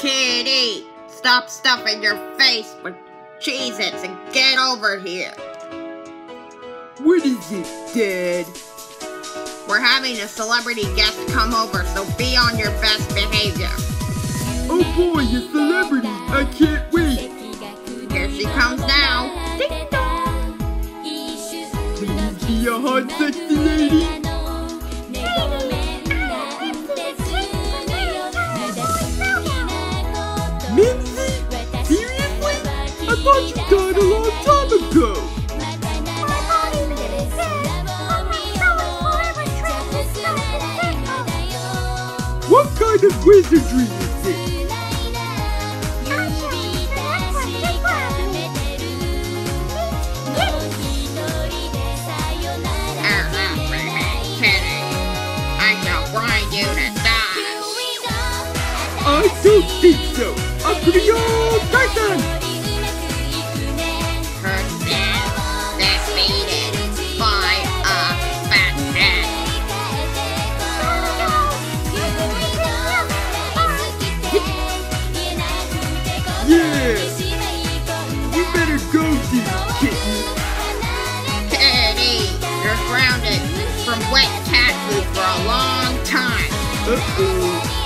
Kitty, stop stuffing your face with Cheez-Its and get over here. What is it, Dad? We're having a celebrity guest come over, so be on your best behavior. Oh boy, a celebrity! I can't wait! Here she comes now. Ding dong. Please be a hot, sexy lady! What kind of wizardry is this? I shall grind you to dust. I don't think so! A Yeah! You better go, dear kitten! Kitty, you're grounded from wet cat food for a long time. Uh-oh!